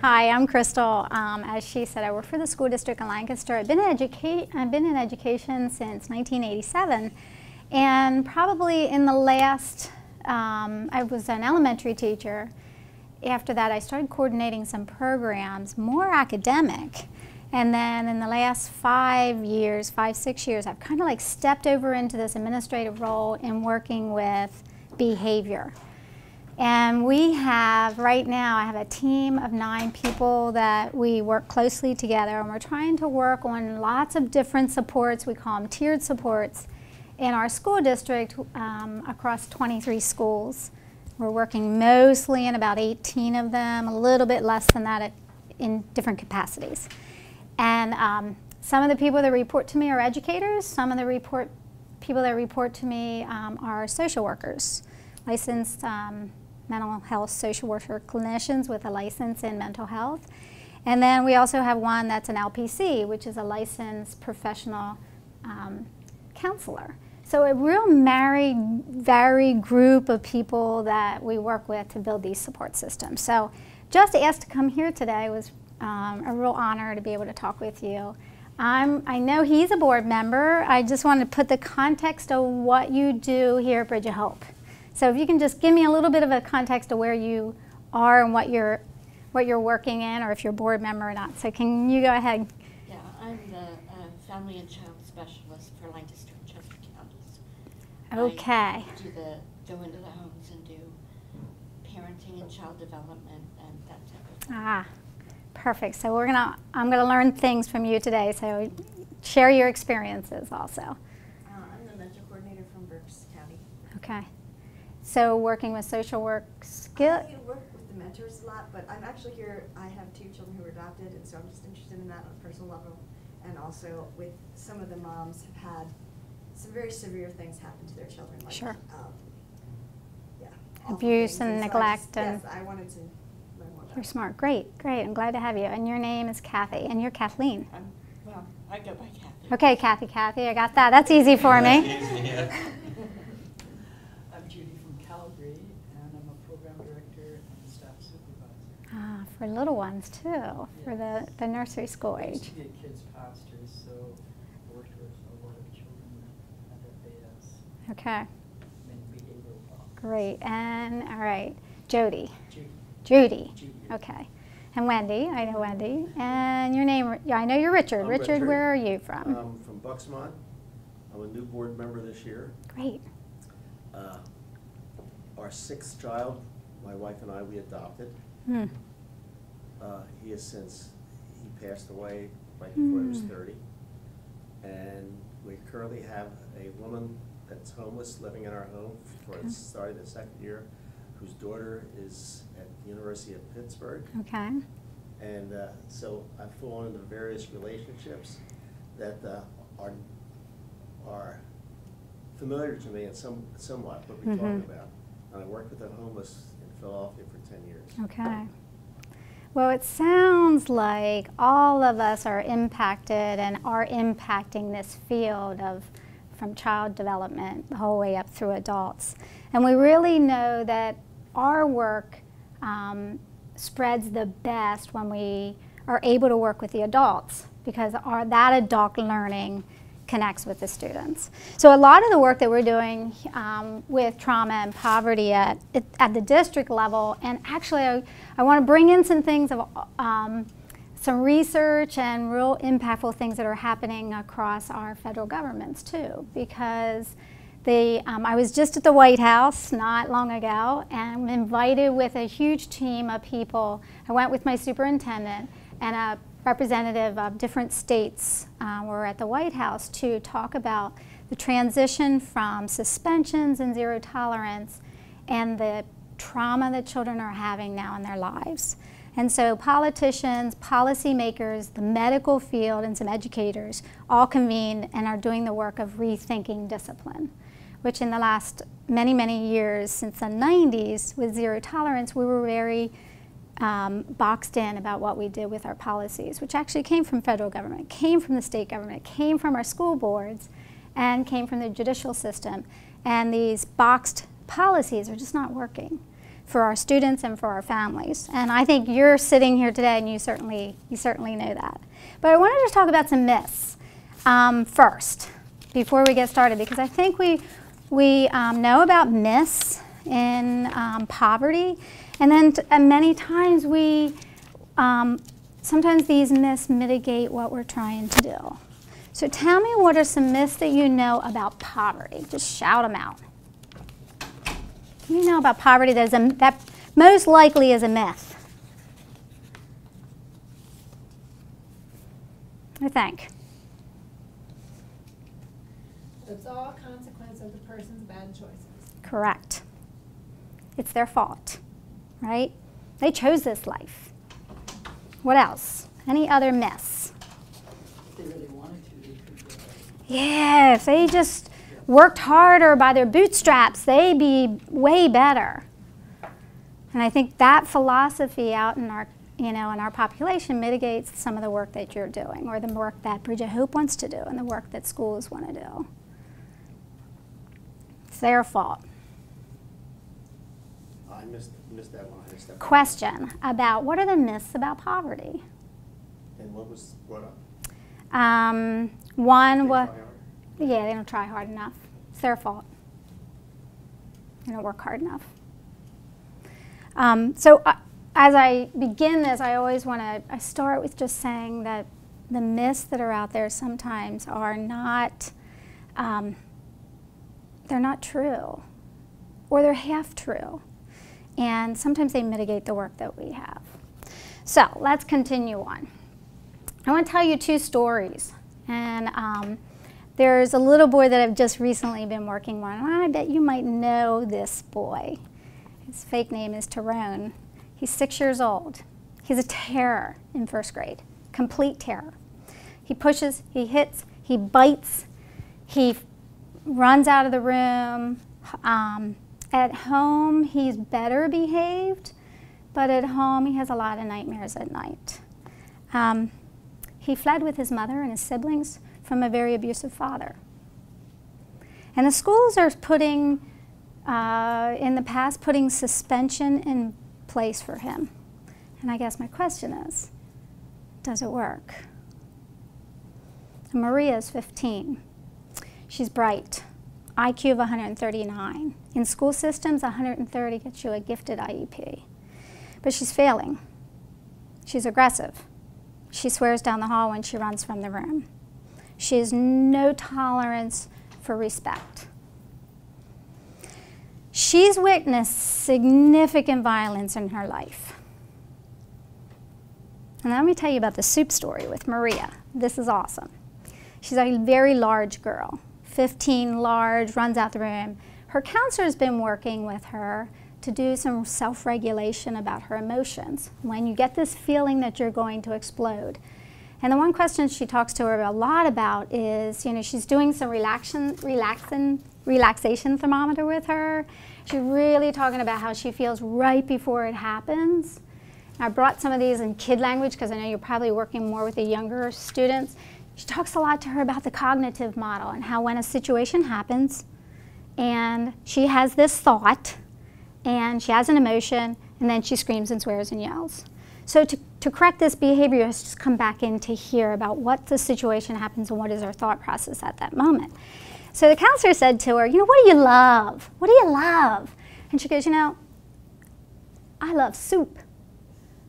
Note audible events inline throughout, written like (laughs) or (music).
Hi, I'm Crystal. Um, as she said, I work for the school district in Lancaster. I've been in, educa- I've been in education since 1987, and probably in the last, um, I was an elementary teacher. After that, I started coordinating some programs, more academic. And then in the last five years, five, six years, I've kind of like stepped over into this administrative role in working with behavior. And we have, right now, I have a team of nine people that we work closely together, and we're trying to work on lots of different supports. We call them tiered supports in our school district um, across 23 schools. We're working mostly in about 18 of them, a little bit less than that in different capacities. And um, some of the people that report to me are educators, some of the report, people that report to me um, are social workers, licensed um, mental health social worker clinicians with a license in mental health. And then we also have one that's an LPC, which is a licensed professional um, counselor. So a real married, varied group of people that we work with to build these support systems. So just asked to come here today was um, a real honor to be able to talk with you. I'm, I know he's a board member. I just want to put the context of what you do here at Bridge of Hope. So if you can just give me a little bit of a context of where you are and what you're, what you're working in, or if you're a board member or not. So can you go ahead? Yeah, I'm the uh, family and child specialist for Lancaster and Chester counties. Okay. I do the, go into the homes and do parenting and child development and that type of thing. Ah, perfect. So we're gonna, I'm gonna learn things from you today. So share your experiences also. Uh, I'm the mentor coordinator from Berks County. Okay. So working with social work skill. I work with the mentors a lot, but I'm actually here, I have two children who were adopted, and so I'm just interested in that on a personal level. And also with some of the moms have had some very severe things happen to their children, like, Sure. um, yeah. Abuse things. and so I neglect just- and- Yes, I wanted to learn more about You're smart. Great, great. I'm glad to have you. And your name is Kathy, and you're Kathleen. I'm, well, I go by Kathy. Okay, Kathy, Kathy, I got that. That's easy for me. I'm Judy from Calgary, and I'm a program director and staff supervisor. Ah, for little ones too, for the, the nursery school I used age. to be a kids pastor, so I worked with a lot of children at FAS, Okay, many behavioral problems. great. And all right, Jody, Judy, Judy. Judy. Okay, and Wendy. I know Wendy. And your name? Yeah, I know you're Richard. I'm Richard, Richard. where are you from? I'm from Buxmont. I'm a new board member this year. Great. Uh, Our sixth child, my wife and I, we adopted. Hmm. Uh, He has since, he passed away right before he was Hmm. 30. And we currently have a woman that's homeless living in our home for Okay. starting the second year, whose daughter is at the University of Pittsburgh. Okay. And uh, so I've fallen into various relationships that uh, are, are familiar to me and some, somewhat what we're talking Mhm. about. And I worked with the homeless in Philadelphia for ten years. Okay. Well, it sounds like all of us are impacted and are impacting this field of from child development the whole way up through adults. And we really know that our work um, spreads the best when we are able to work with the adults because our, that adult learning connects with the students. So a lot of the work that we're doing um, with trauma and poverty at, at the district level, and actually I, I want to bring in some things of um, some research and real impactful things that are happening across our federal governments too, because the, um, I was just at the White House not long ago and I'm invited with a huge team of people. I went with my superintendent and a representative of different states uh, were at the White House to talk about the transition from suspensions and zero tolerance and the trauma that children are having now in their lives. And so politicians, policymakers, the medical field, and some educators all convened and are doing the work of rethinking discipline, which in the last many, many years, since the 90s with zero tolerance, we were very um, boxed in about what we did with our policies, which actually came from federal government, came from the state government, came from our school boards, and came from the judicial system. And these boxed policies are just not working. for our students and for our families. And I think you're sitting here today and you certainly, you certainly know that. But I wanted to just talk about some myths um, first before we get started because I think we, we um, know about myths in um, poverty and then and many times we, um, sometimes these myths mitigate what we're trying to do. So tell me what are some myths that you know about poverty? Just shout them out. You know about poverty that, is a, that most likely is a myth. I think. It's all consequence of the person's bad choices. Correct. It's their fault, right? They chose this life. What else? Any other myths? If they really wanted to. Yeah, if they just worked harder by their bootstraps, they'd be way better. And I think that philosophy out in our, you know, in our population mitigates some of the work that you're doing, or the work that Bridge of Hope wants to do, and the work that schools want to do. It's their fault. I missed, missed that one. I missed that. Question about what are the myths about poverty? And what was brought up? Um, one was. Yeah, they don't try hard enough. It's their fault. They don't work hard enough. Um, so, uh, as I begin this, I always want to. I start with just saying that the myths that are out there sometimes are not. Um, they're not true, or they're half true, and sometimes they mitigate the work that we have. So let's continue on. I want to tell you two stories, and. Um, there's a little boy that I've just recently been working on. I bet you might know this boy. His fake name is Tyrone. He's six years old. He's a terror in first grade, complete terror. He pushes, he hits, he bites, he runs out of the room. Um, at home, he's better behaved, but at home, he has a lot of nightmares at night. Um, he fled with his mother and his siblings from a very abusive father. And the schools are putting, uh, in the past, putting suspension in place for him. And I guess my question is does it work? Maria is 15. She's bright, IQ of 139. In school systems, 130 gets you a gifted IEP. But she's failing. She's aggressive. She swears down the hall when she runs from the room. She has no tolerance for respect. She's witnessed significant violence in her life. And let me tell you about the soup story with Maria. This is awesome. She's a very large girl, 15 large, runs out the room. Her counselor's been working with her to do some self regulation about her emotions. When you get this feeling that you're going to explode, and the one question she talks to her a lot about is, you know, she's doing some relaxation, relaxing, relaxation thermometer with her. She's really talking about how she feels right before it happens. I brought some of these in kid language because I know you're probably working more with the younger students. She talks a lot to her about the cognitive model and how when a situation happens and she has this thought and she has an emotion and then she screams and swears and yells. So to, to correct this behavior, has just come back in to hear about what the situation happens and what is her thought process at that moment. So the counselor said to her, you know, what do you love? What do you love? And she goes, you know, I love soup.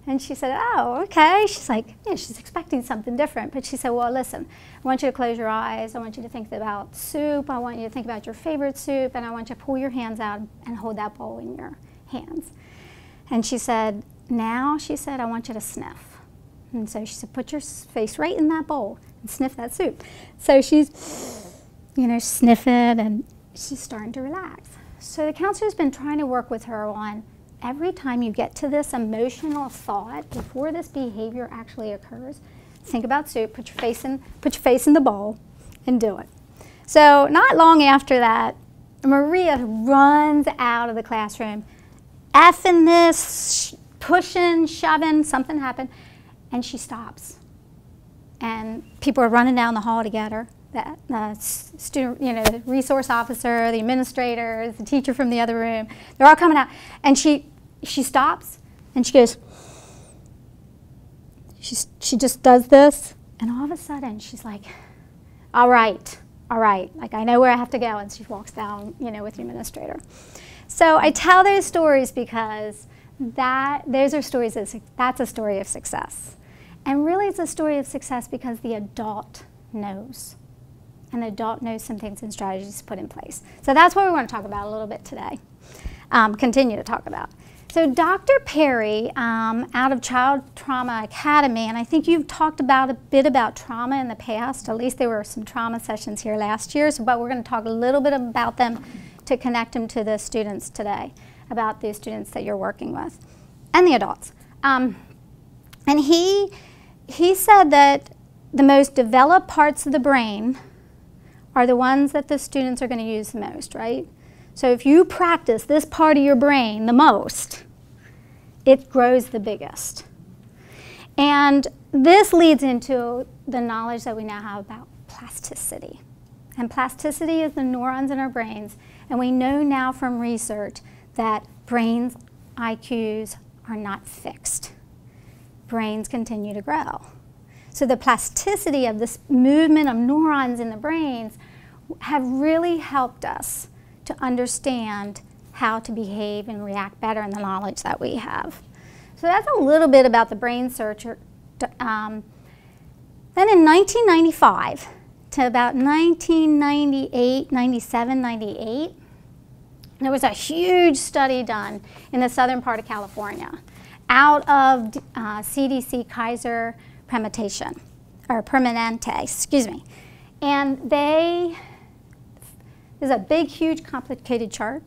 And she said, oh, okay. She's like, yeah, she's expecting something different. But she said, well, listen, I want you to close your eyes. I want you to think about soup. I want you to think about your favorite soup. And I want you to pull your hands out and hold that bowl in your hands. And she said, now, she said, I want you to sniff. And so she said, put your face right in that bowl and sniff that soup. So she's, you know, sniffing and she's starting to relax. So the counselor's been trying to work with her on every time you get to this emotional thought before this behavior actually occurs, think about soup, put your face in, put your face in the bowl and do it. So not long after that, Maria runs out of the classroom, effing this, pushing, shoving, something happened, and she stops. And people are running down the hall to get her. The uh, student, you know, the resource officer, the administrators, the teacher from the other room, they're all coming out. And she she stops and she goes, she's, she just does this, and all of a sudden she's like, all right, all right, like I know where I have to go, and she walks down, you know, with the administrator. So I tell those stories because that those are stories of, that's a story of success. And really it's a story of success because the adult knows. And the adult knows some things and strategies to put in place. So that's what we want to talk about a little bit today. Um, continue to talk about. So Dr. Perry, um, out of Child Trauma Academy, and I think you've talked about a bit about trauma in the past. At least there were some trauma sessions here last year, so, but we're going to talk a little bit about them to connect them to the students today, about the students that you're working with, and the adults. Um, and he, he said that the most developed parts of the brain are the ones that the students are going to use the most, right? So if you practice this part of your brain the most, it grows the biggest. And this leads into the knowledge that we now have about plasticity. And plasticity is the neurons in our brains. And we know now from research that brains' IQs are not fixed. Brains continue to grow. So the plasticity of this movement of neurons in the brains have really helped us to understand how to behave and react better in the knowledge that we have. So that's a little bit about the brain searcher. Um, then in 1995 to about 1998, 97, 98, there was a huge study done in the southern part of California out of uh, CDC Kaiser Permutation, or Permanente, excuse me. And they is a big, huge, complicated chart.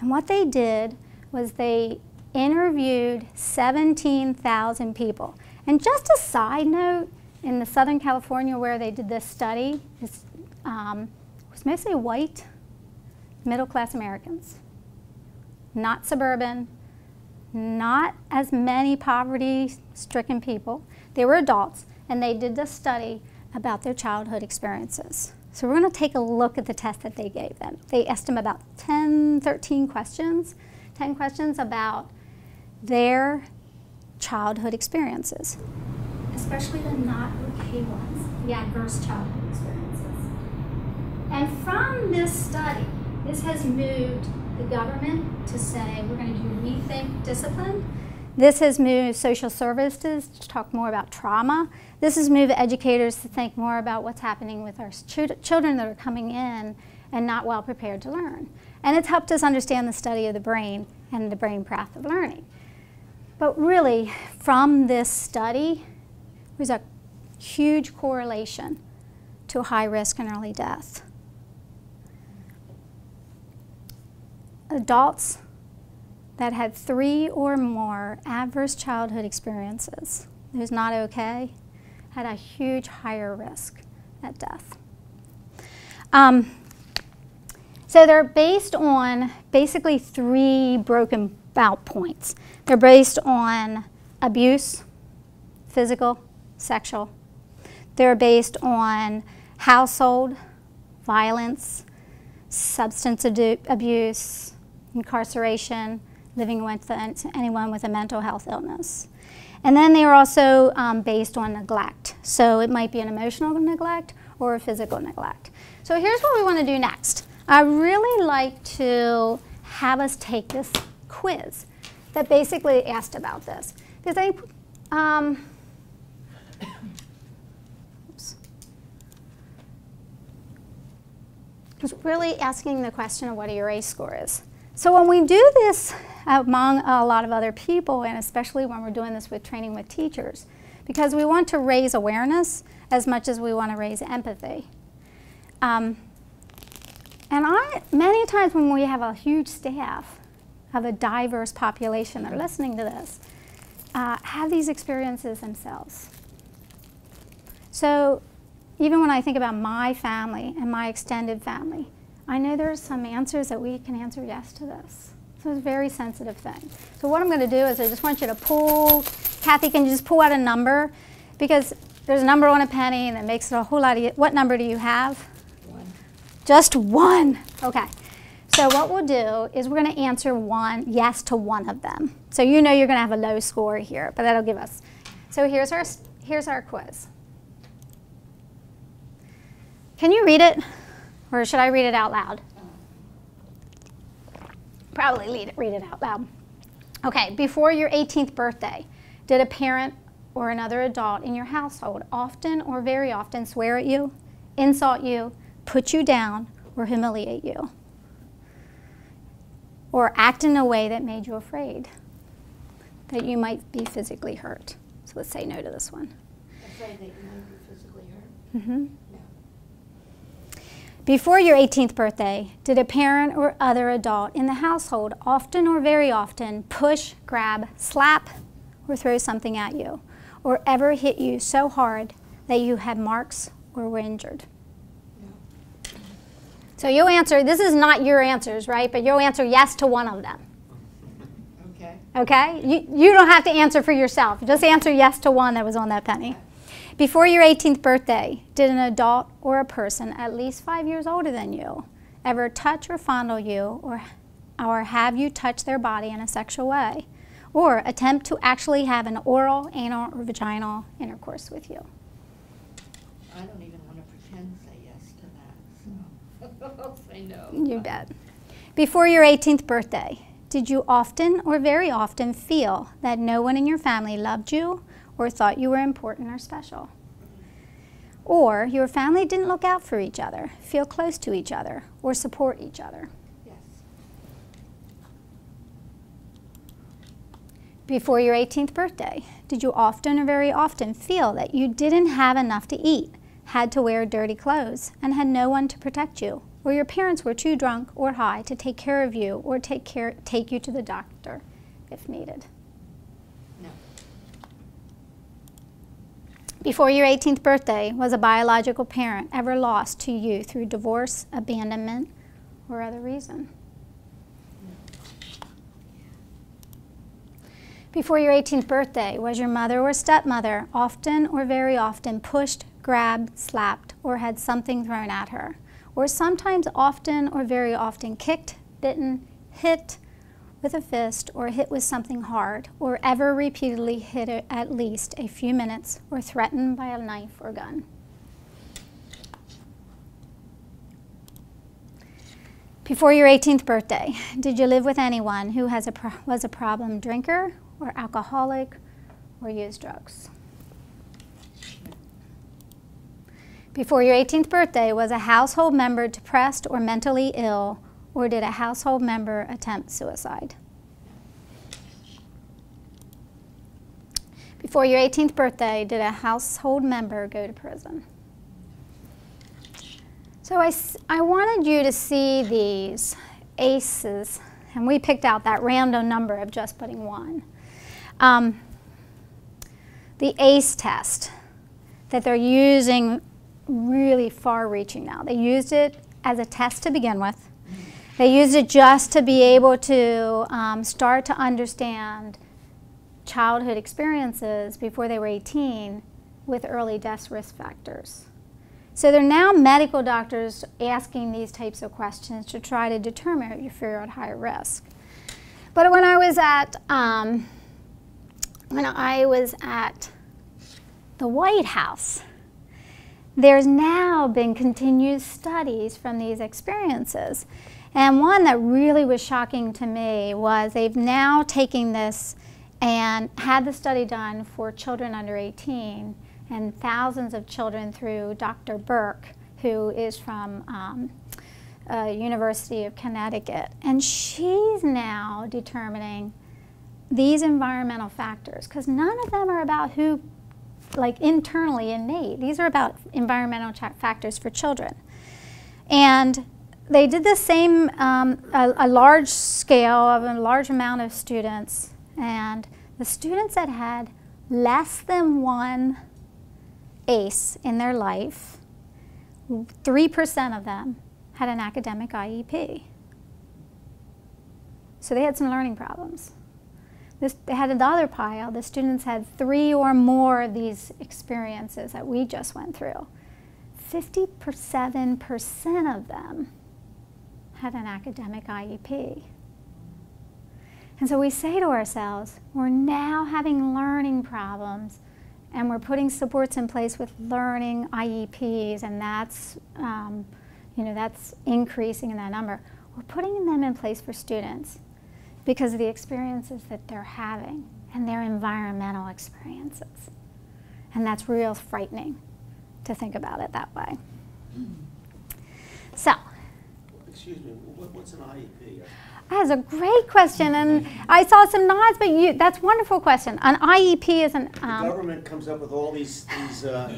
And what they did was they interviewed 17,000 people. And just a side note, in the Southern California where they did this study, this um, was mostly white, middle-class Americans. Not suburban, not as many poverty-stricken people. They were adults, and they did this study about their childhood experiences. So we're going to take a look at the test that they gave them. They asked them about 10, 13 questions, 10 questions about their childhood experiences, especially the not okay ones, the adverse childhood experiences. And from this study, this has moved the government to say we're going to do rethink discipline. This has moved social services to talk more about trauma. This has moved educators to think more about what's happening with our children that are coming in and not well prepared to learn. And it's helped us understand the study of the brain and the brain path of learning. But really, from this study, there's a huge correlation to high risk and early death. Adults that had three or more adverse childhood experiences, who's not okay, had a huge higher risk at death. Um, so they're based on basically three broken out points. They're based on abuse, physical, sexual. They're based on household violence, substance abuse, incarceration, living with anyone with a mental health illness. And then they are also um, based on neglect. So it might be an emotional neglect or a physical neglect. So here's what we want to do next. I really like to have us take this quiz that basically asked about this. Because I, um, was really asking the question of what your ACE score is. So when we do this among a lot of other people, and especially when we're doing this with training with teachers, because we want to raise awareness as much as we want to raise empathy. Um, and I, many times when we have a huge staff of a diverse population that are listening to this, uh, have these experiences themselves. So even when I think about my family and my extended family, I know there are some answers that we can answer yes to this. So it's a very sensitive thing. So what I'm going to do is I just want you to pull, Kathy, can you just pull out a number? Because there's a number on a penny and it makes it a whole lot of, what number do you have? One. Just one. Okay. So what we'll do is we're going to answer one yes to one of them. So you know you're going to have a low score here, but that'll give us. So here's our here's our quiz. Can you read it, or should I read it out loud? Probably read it, read it out loud. Okay, before your 18th birthday, did a parent or another adult in your household often or very often swear at you, insult you, put you down, or humiliate you? Or act in a way that made you afraid that you might be physically hurt? So let's say no to this one. Afraid that you might be physically hurt? hmm No. Before your 18th birthday, did a parent or other adult in the household often or very often push, grab, slap, or throw something at you? Or ever hit you so hard that you had marks or were injured? No. So you'll answer, this is not your answers, right? But you'll answer yes to one of them. Okay. Okay? You, you don't have to answer for yourself. Just answer yes to one that was on that penny. Before your 18th birthday, did an adult or a person at least five years older than you ever touch or fondle you or, or have you touch their body in a sexual way? Or attempt to actually have an oral, anal, or vaginal intercourse with you? I don't even want to pretend to say yes to that, so I'll say no. You bet. Before your 18th birthday, did you often or very often feel that no one in your family loved you or thought you were important or special? Or your family didn't look out for each other, feel close to each other, or support each other? Yes. Before your 18th birthday, did you often or very often feel that you didn't have enough to eat, had to wear dirty clothes, and had no one to protect you? Or your parents were too drunk or high to take care of you or take, care, take you to the doctor if needed? Before your 18th birthday, was a biological parent ever lost to you through divorce, abandonment, or other reason? Before your 18th birthday, was your mother or stepmother often or very often pushed, grabbed, slapped, or had something thrown at her? Or sometimes often or very often kicked, bitten, hit with a fist, or hit with something hard, or ever repeatedly hit it at least a few minutes, or threatened by a knife or gun? Before your 18th birthday, did you live with anyone who has a was a problem drinker or alcoholic or used drugs? Before your 18th birthday, was a household member depressed or mentally ill, or did a household member attempt suicide? Before your 18th birthday, did a household member go to prison? So I, I wanted you to see these ACEs, and we picked out that random number of just putting one. Um, the ACE test that they're using really far reaching now. They used it as a test to begin with. They used it just to be able to um, start to understand childhood experiences before they were 18 with early death risk factors. So they're now medical doctors asking these types of questions to try to determine if you're at high risk. But when I was at um, when I was at the White House, there's now been continued studies from these experiences. And one that really was shocking to me was they've now taken this and had the study done for children under 18 and thousands of children through Dr. Burke, who is from um, uh, University of Connecticut. And she's now determining these environmental factors, because none of them are about who like internally innate. These are about environmental factors for children. And they did the same, um, a, a large scale of a large amount of students. And the students that had less than one ACE in their life, 3% of them had an academic IEP. So they had some learning problems. This, they had another pile. The students had three or more of these experiences that we just went through. 57% of them had an academic IEP. And so we say to ourselves, we're now having learning problems and we're putting supports in place with learning IEPs and that's, um, you know, that's increasing in that number. We're putting them in place for students because of the experiences that they're having and their environmental experiences. And that's real frightening to think about it that way. So, Excuse me, what, what's an IEP? that's a great question, and I saw some nods, but you, that's a wonderful question. An IEP is an, The um, government comes up with all these, these, uh,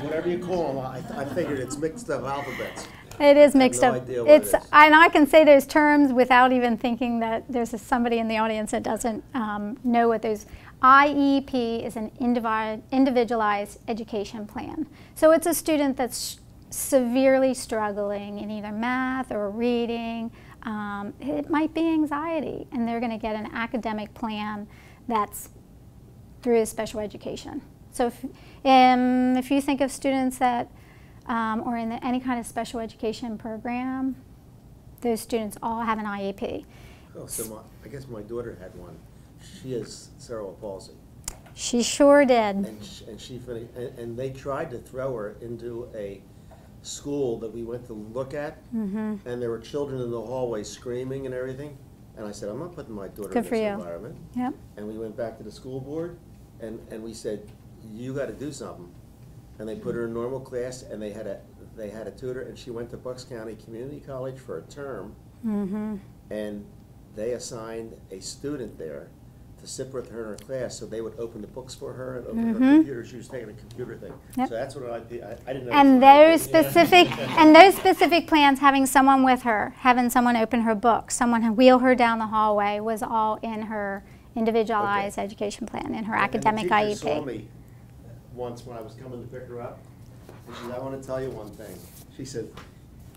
whatever you call them, I, I figured it's mixed up alphabets. it is mixed no up. idea what it It's, and I can say those terms without even thinking that there's a- somebody in the audience that doesn't um, know what those. IEP is an individualized education plan. So it's a student that's severely struggling in either math or reading. Um, it might be anxiety, and they're going to get an academic plan that's through special education. So if, um, if you think of students that um, or in the, any kind of special education program, those students all have an IEP. Oh, so my, I guess my daughter had one. She has cerebral palsy. She sure did. And, sh- and she finished, and, and they tried to throw her into a school that we went to look at, hmm and there were children in the hallway screaming and everything. And I said, I'm not putting my daughter Good in for this you. environment. Yep. And we went back to the school board, and, and we said, you gotta do something. And they put her in normal class, and they had a, they had a tutor, and she went to Bucks County Community College for a term, hmm and they assigned a student there to sit with her in her class, so they would open the books for her and open her Mhm. computer, she was taking a computer thing. Yep. So that's what I, I, I didn't know. And those (laughs) specific and those specific plans, having someone with her, having someone open her book, someone wheel her down the hallway, was all in her individualized Okay. education plan, in her And- academic And the teacher saw me once when I was coming to pick her up, and she said, I wanna tell you one thing. She said,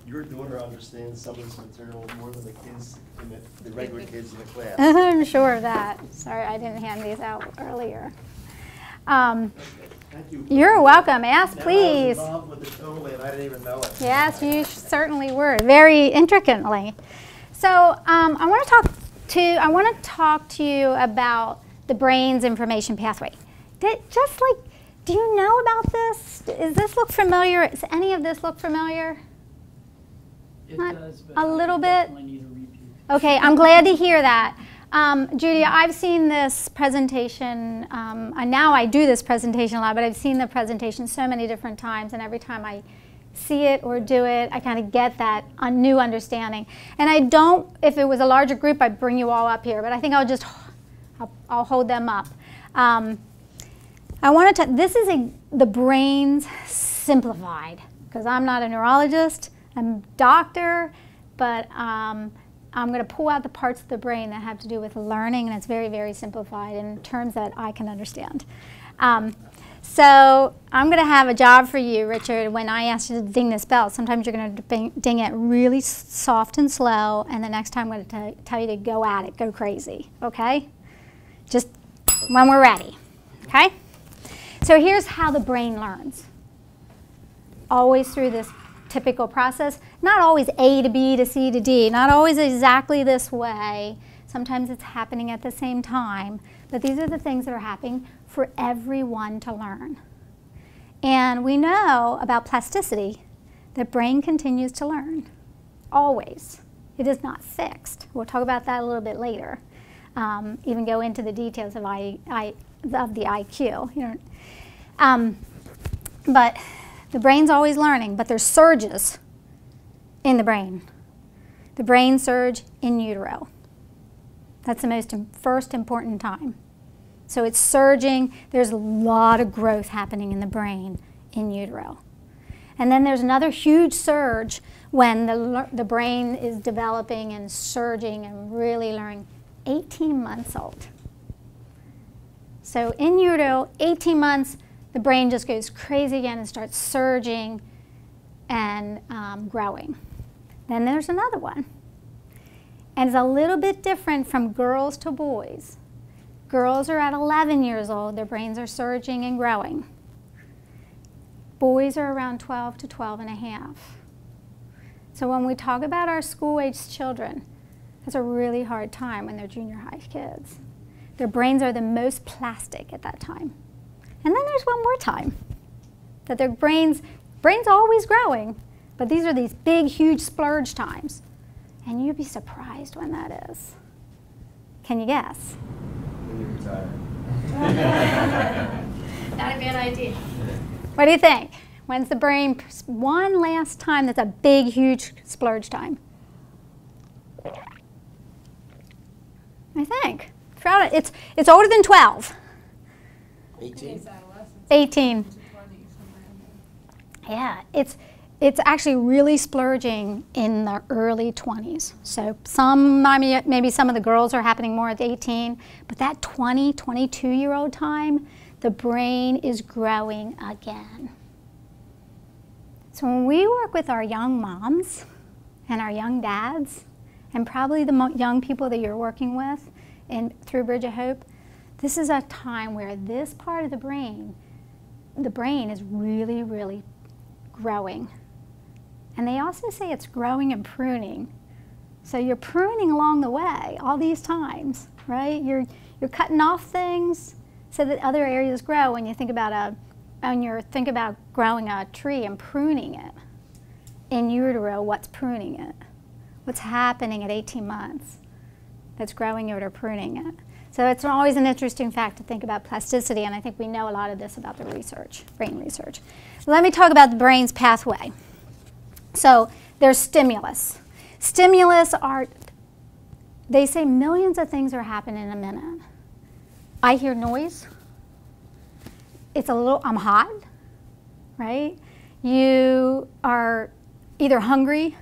your daughter understands some of this material more than the kids, in the, the regular kids in the class. (laughs) I'm sure of that. Sorry, I didn't hand these out earlier. Um, Thank you. you're welcome. Ask, Now, please. I was with the totally, and I didn't even know it. Yes, you certainly were, very intricately. So um, I want to talk to I want to talk to you about the brain's information pathway. Did, just like, do you know about this? Does this look familiar? Does any of this look familiar? It Not does, a little bit? a. Okay, I'm glad to hear that. Um, Judy, I've seen this presentation, um, and now I do this presentation a lot, but I've seen the presentation so many different times, and every time I see it or do it, I kind of get that new understanding. And I don't, if it was a larger group, I'd bring you all up here, but I think I'll just, I'll, I'll hold them up. Um, I want to, this is a, the brain's simplified, because I'm not a neurologist, I'm a doctor, but um, I'm going to pull out the parts of the brain that have to do with learning, and it's very, very simplified in terms that I can understand. Um, so I'm going to have a job for you, Richard, when I ask you to ding this bell. Sometimes you're going to ding, ding it really soft and slow, and the next time I'm going to tell you to go at it, go crazy, okay? Just when we're ready, okay? So here's how the brain learns. Always through this typical process. Not always A to B to C to D, not always exactly this way. Sometimes it's happening at the same time. But these are the things that are happening for everyone to learn. And we know about plasticity that brain continues to learn, always. It is not fixed. We'll talk about that a little bit later. Um, even go into the details of, I, I, of the IQ. You know, um, but the brain's always learning, but there's surges in the brain. The brain surge in utero. That's the most first important time. So it's surging. There's a lot of growth happening in the brain in utero. And then there's another huge surge when the, the brain is developing and surging and really learning 18 months old. So in utero, 18 months, the brain just goes crazy again and starts surging and um, growing. Then there's another one. And it's a little bit different from girls to boys. Girls are at 11 years old, their brains are surging and growing. Boys are around 12 to 12 and a half. So when we talk about our school-aged children, that's a really hard time when they're junior high kids. Their brains are the most plastic at that time. And then there's one more time that their brains, brains always growing, but these are these big, huge splurge times. And you'd be surprised when that is. Can you guess? When you retire. (laughs) Not a bad idea. What do you think? When's the brain one last time that's a big, huge splurge time? I think. It's, it's older than 12. Eighteen? 18. 20, somewhere in there. Yeah, it's it's actually really splurging in the early 20s. So some maybe maybe some of the girls are happening more at 18, but that 20, 22 year old time, the brain is growing again. So when we work with our young moms and our young dads, and probably the young people that you're working with in through Bridge of Hope, this is a time where this part of the brain, the brain is really, really growing. And they also say it's growing and pruning. So you're pruning along the way all these times, right? You're you're cutting off things so that other areas grow. When you think about a when you think about growing a tree and pruning it in utero, what's pruning it? What's happening at 18 months that's growing it or pruning it? So it's always an interesting fact to think about plasticity, and I think we know a lot of this about the research, brain research. Let me talk about the brain's pathway. So there's stimulus. Stimulus are, they say millions of things are happening in a minute. I hear noise. It's a little, I'm hot, right? You are either hungry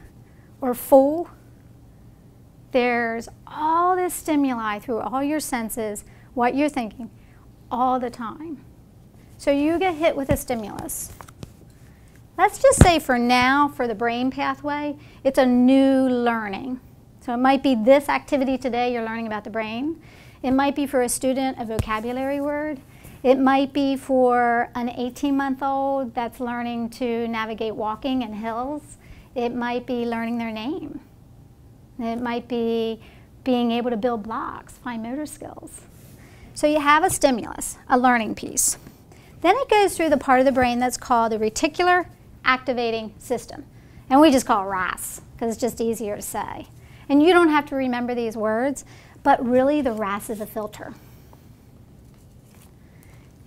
or full. There's all this stimuli through all your senses, what you're thinking, all the time. So you get hit with a stimulus. Let's just say for now, for the brain pathway, it's a new learning. So it might be this activity today you're learning about the brain. It might be for a student a vocabulary word. It might be for an 18 month old that's learning to navigate walking and hills. It might be learning their name. It might be being able to build blocks, fine motor skills. So you have a stimulus, a learning piece. Then it goes through the part of the brain that's called the reticular activating system. And we just call it RAS because it's just easier to say. And you don't have to remember these words, but really the RAS is a filter.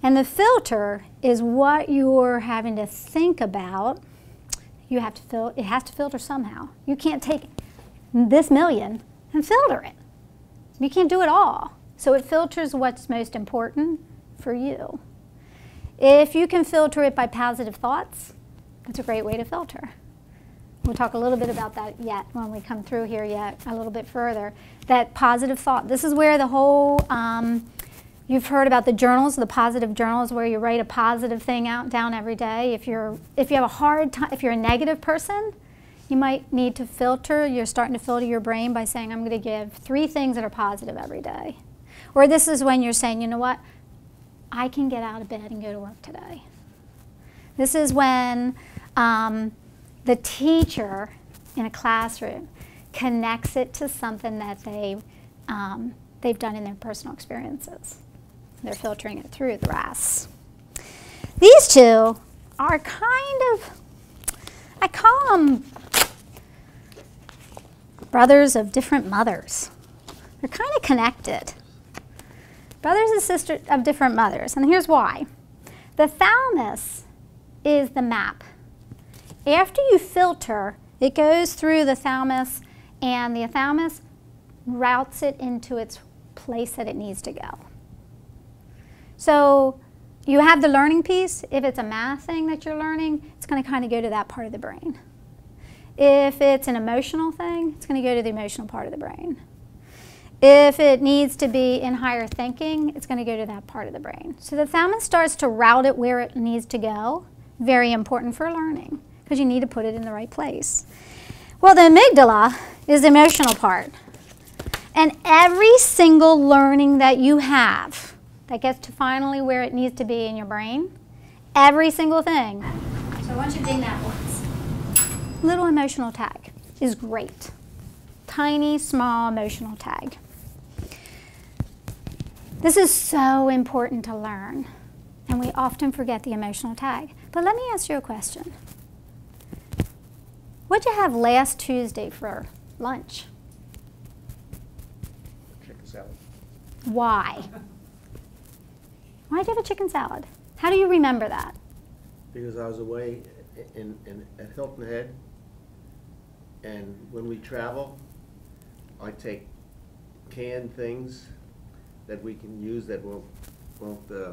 And the filter is what you're having to think about. You have to fil- it has to filter somehow. You can't take this million and filter it. You can't do it all. So it filters what's most important for you. If you can filter it by positive thoughts, that's a great way to filter. We'll talk a little bit about that yet when we come through here yet a little bit further. That positive thought. This is where the whole um, you've heard about the journals, the positive journals, where you write a positive thing out down every day. If you're if you have a hard time, if you're a negative person, you might need to filter. You're starting to filter your brain by saying, "I'm going to give three things that are positive every day." Or this is when you're saying, "You know what? I can get out of bed and go to work today." This is when um, the teacher in a classroom connects it to something that they, um, they've done in their personal experiences. They're filtering it through the RAS. These two are kind of, I call them brothers of different mothers. They're kind of connected. Brothers and sisters of different mothers. And here's why. The thalamus is the map. After you filter, it goes through the thalamus, and the thalamus routes it into its place that it needs to go. So you have the learning piece. If it's a math thing that you're learning, it's going to kind of go to that part of the brain. If it's an emotional thing, it's going to go to the emotional part of the brain. If it needs to be in higher thinking, it's going to go to that part of the brain. So the thalamus starts to route it where it needs to go. Very important for learning because you need to put it in the right place. Well, the amygdala is the emotional part. And every single learning that you have that gets to finally where it needs to be in your brain, every single thing. So I want you to ding that once. Little emotional tag. is great. Tiny, small emotional tag. This is so important to learn, and we often forget the emotional tag. But let me ask you a question. What'd you have last Tuesday for lunch? Chicken salad. Why? Why'd you have a chicken salad? How do you remember that? Because I was away in, in, at Hilton Head, and when we travel, I take canned things that we can use that won't, won't, uh,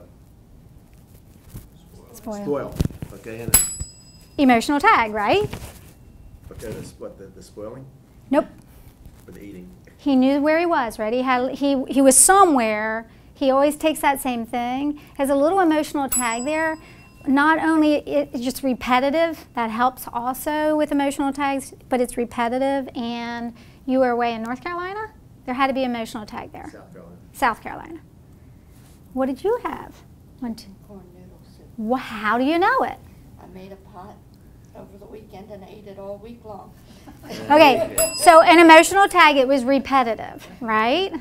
Spoil. spoil, okay, and, Emotional tag, right? okay, that's what, the, the spoiling Nope. or the eating? He knew where he was, right? He had he he was somewhere. He always takes that same thing. Has a little emotional tag there. Not only it's just repetitive, that helps also with emotional tags, but it's repetitive. And you were away in North Carolina. There had to be emotional tag there. South Carolina. South Carolina. What did you have? One, two. Corn noodle soup. Wha how do you know it? I made a pot over the weekend and ate it all week long. (laughs) Okay, so an emotional tag, it was repetitive, right?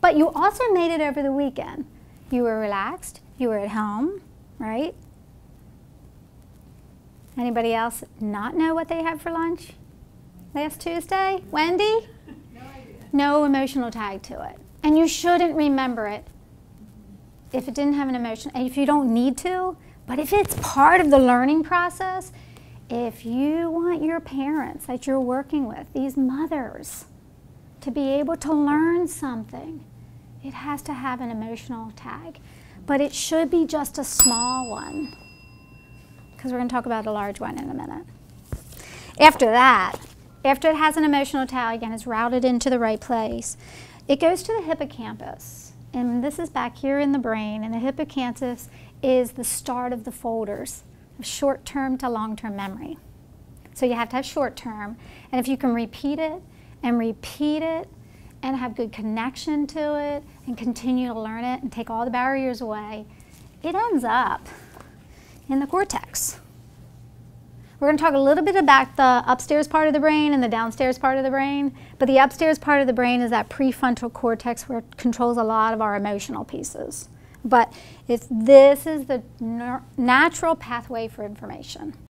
But you also made it over the weekend. You were relaxed, you were at home, right? Anybody else not know what they had for lunch last Tuesday? Wendy? No. No emotional tag to it. And you shouldn't remember it if it didn't have an emotion, and if you don't need to, but if it's part of the learning process, if you want your parents that you're working with, these mothers, to be able to learn something, it has to have an emotional tag. But it should be just a small one, because we're going to talk about a large one in a minute. After that, after it has an emotional tag and is routed into the right place, it goes to the hippocampus. And this is back here in the brain, and the hippocampus is the start of the folders of short term to long term memory. So you have to have short term, and if you can repeat it and repeat it and have good connection to it and continue to learn it and take all the barriers away, it ends up in the cortex. We're going to talk a little bit about the upstairs part of the brain and the downstairs part of the brain. But the upstairs part of the brain is that prefrontal cortex where it controls a lot of our emotional pieces. But if this is the natural pathway for information.